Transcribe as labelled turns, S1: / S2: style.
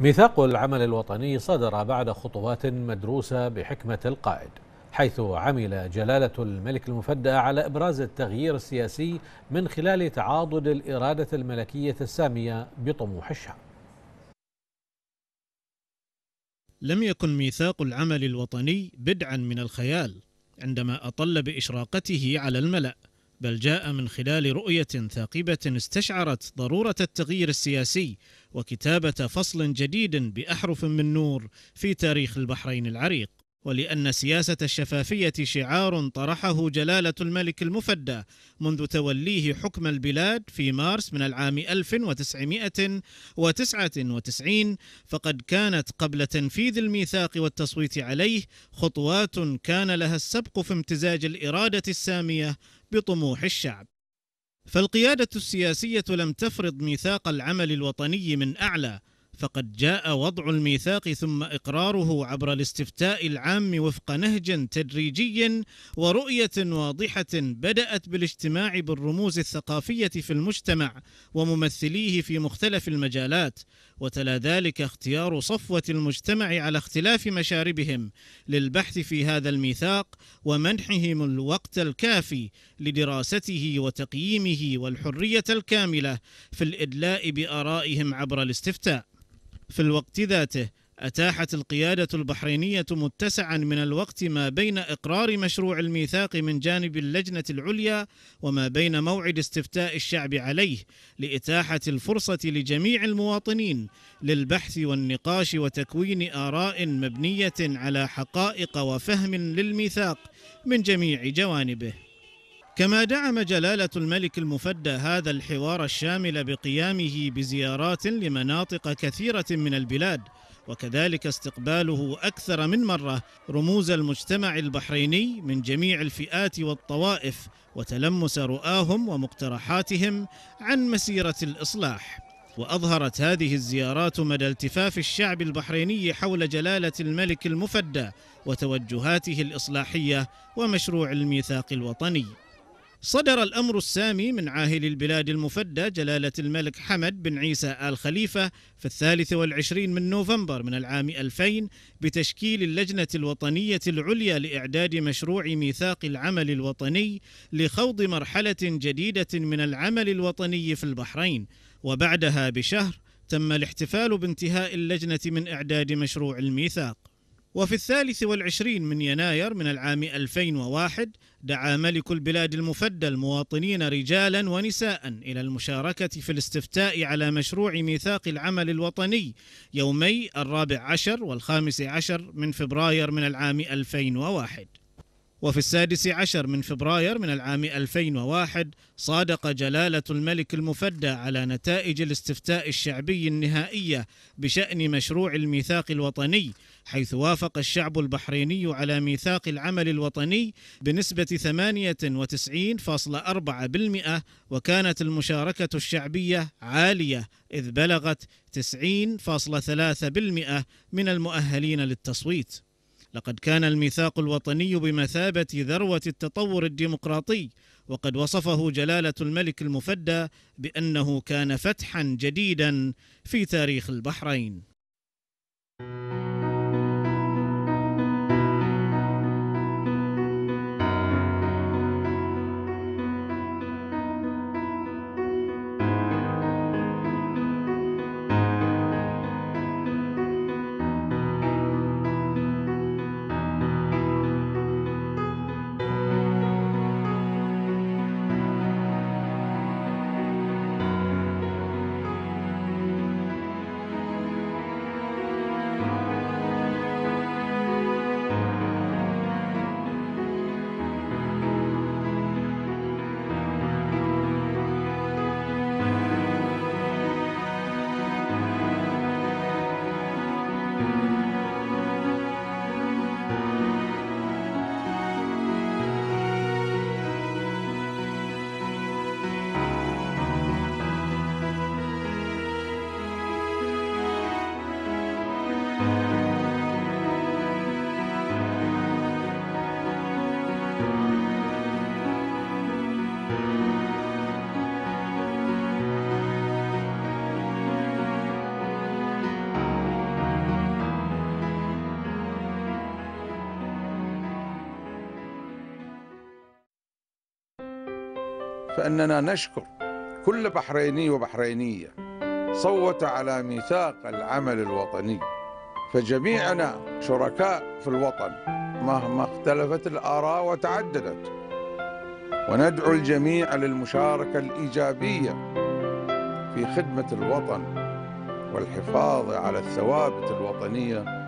S1: ميثاق العمل الوطني صدر بعد خطوات مدروسة بحكمة القائد حيث عمل جلالة الملك المفدى على إبراز التغيير السياسي من خلال تعاضد الإرادة الملكية السامية بطموح الشعب.
S2: لم يكن ميثاق العمل الوطني بدعا من الخيال عندما أطل بإشراقته على الملأ بل جاء من خلال رؤية ثاقبة استشعرت ضرورة التغيير السياسي وكتابة فصل جديد بأحرف من نور في تاريخ البحرين العريق. ولأن سياسة الشفافية شعار طرحه جلالة الملك المفدى منذ توليه حكم البلاد في مارس من العام 1999 فقد كانت قبل تنفيذ الميثاق والتصويت عليه خطوات كان لها السبق في امتزاج الإرادة السامية بطموح الشعب. فالقيادة السياسية لم تفرض ميثاق العمل الوطني من أعلى فقد جاء وضع الميثاق ثم إقراره عبر الاستفتاء العام وفق نهج تدريجي ورؤية واضحة بدأت بالاجتماع بالرموز الثقافية في المجتمع وممثليه في مختلف المجالات وتلا ذلك اختيار صفوة المجتمع على اختلاف مشاربهم للبحث في هذا الميثاق ومنحهم الوقت الكافي لدراسته وتقييمه والحرية الكاملة في الإدلاء بآرائهم عبر الاستفتاء. في الوقت ذاته أتاحت القيادة البحرينية متسعا من الوقت ما بين إقرار مشروع الميثاق من جانب اللجنة العليا وما بين موعد استفتاء الشعب عليه لإتاحة الفرصة لجميع المواطنين للبحث والنقاش وتكوين آراء مبنية على حقائق وفهم للميثاق من جميع جوانبه. كما دعم جلالة الملك المفدى هذا الحوار الشامل بقيامه بزيارات لمناطق كثيرة من البلاد وكذلك استقباله أكثر من مرة رموز المجتمع البحريني من جميع الفئات والطوائف وتلمس رؤاهم ومقترحاتهم عن مسيرة الإصلاح. وأظهرت هذه الزيارات مدى التفاف الشعب البحريني حول جلالة الملك المفدى وتوجهاته الإصلاحية ومشروع الميثاق الوطني. صدر الأمر السامي من عاهل البلاد المفدى جلالة الملك حمد بن عيسى آل خليفة في الثالث والعشرين من نوفمبر من العام 2000 بتشكيل اللجنة الوطنية العليا لإعداد مشروع ميثاق العمل الوطني لخوض مرحلة جديدة من العمل الوطني في البحرين. وبعدها بشهر تم الاحتفال بانتهاء اللجنة من إعداد مشروع الميثاق. وفي الثالث والعشرين من يناير من العام 2001 دعا ملك البلاد المفدى المواطنين رجالا ونساء إلى المشاركة في الاستفتاء على مشروع ميثاق العمل الوطني يومي الرابع عشر والخامس عشر من فبراير من العام 2001 وفي السادس عشر من فبراير من العام 2001 صادق جلالة الملك المفدى على نتائج الاستفتاء الشعبي النهائية بشأن مشروع الميثاق الوطني حيث وافق الشعب البحريني على ميثاق العمل الوطني بنسبة 98.4% وكانت المشاركة الشعبية عالية إذ بلغت 90.3% من المؤهلين للتصويت. لقد كان الميثاق الوطني بمثابة ذروة التطور الديمقراطي وقد وصفه جلالة الملك المفدى بأنه كان فتحا جديدا في تاريخ البحرين.
S3: فإننا نشكر كل بحريني وبحرينية صوت على ميثاق العمل الوطني فجميعنا شركاء في الوطن مهما اختلفت الآراء وتعددت. وندعو الجميع للمشاركة الإيجابية في خدمة الوطن والحفاظ على الثوابت الوطنية